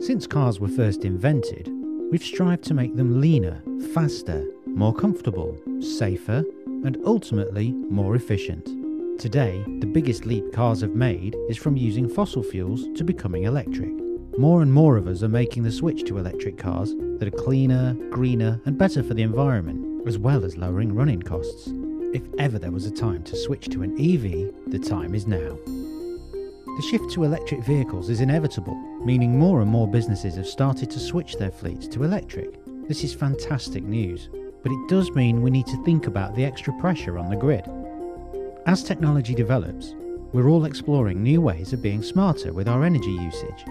Since cars were first invented, we've strived to make them leaner, faster, more comfortable, safer, and ultimately more efficient. Today, the biggest leap cars have made is from using fossil fuels to becoming electric. More and more of us are making the switch to electric cars that are cleaner, greener, and better for the environment, as well as lowering running costs. If ever there was a time to switch to an EV, the time is now. The shift to electric vehicles is inevitable, meaning more and more businesses have started to switch their fleets to electric. This is fantastic news, but it does mean we need to think about the extra pressure on the grid. As technology develops, we're all exploring new ways of being smarter with our energy usage.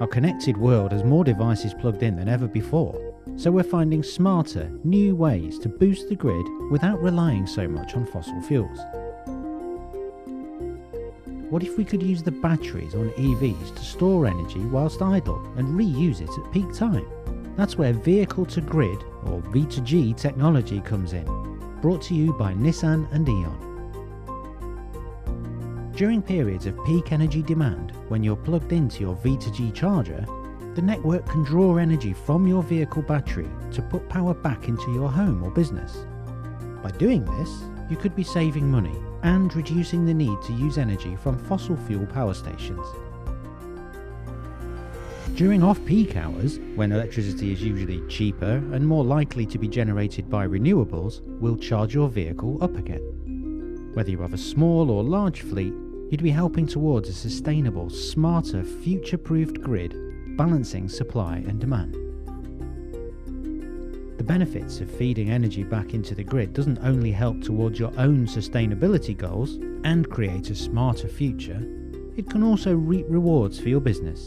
Our connected world has more devices plugged in than ever before, so we're finding smarter, new ways to boost the grid without relying so much on fossil fuels. What if we could use the batteries on EVs to store energy whilst idle and reuse it at peak time? That's where vehicle to grid or V2G technology comes in, brought to you by Nissan and E.ON. During periods of peak energy demand, when you're plugged into your V2G charger, the network can draw energy from your vehicle battery to put power back into your home or business. By doing this, you could be saving money and reducing the need to use energy from fossil fuel power stations. During off-peak hours, when electricity is usually cheaper and more likely to be generated by renewables, we'll charge your vehicle up again. Whether you have a small or large fleet, you'd be helping towards a sustainable, smarter, future-proofed grid, balancing supply and demand. The benefits of feeding energy back into the grid doesn't only help towards your own sustainability goals and create a smarter future, it can also reap rewards for your business.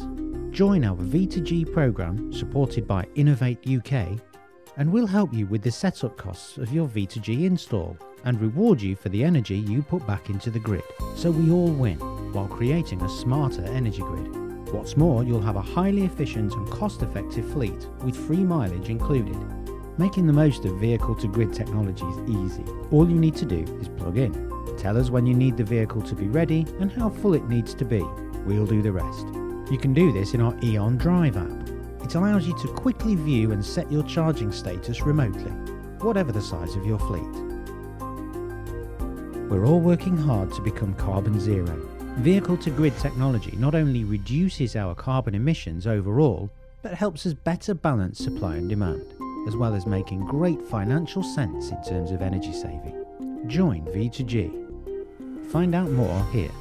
Join our V2G program supported by Innovate UK and we'll help you with the setup costs of your V2G install and reward you for the energy you put back into the grid. So we all win while creating a smarter energy grid. What's more, you'll have a highly efficient and cost-effective fleet with free mileage included. Making the most of vehicle to grid technology is easy. All you need to do is plug in. Tell us when you need the vehicle to be ready and how full it needs to be. We'll do the rest. You can do this in our E.ON Drive app. It allows you to quickly view and set your charging status remotely, whatever the size of your fleet. We're all working hard to become carbon zero. Vehicle to grid technology not only reduces our carbon emissions overall, but helps us better balance supply and demand as well as making great financial sense in terms of energy saving. Join V2G. Find out more here.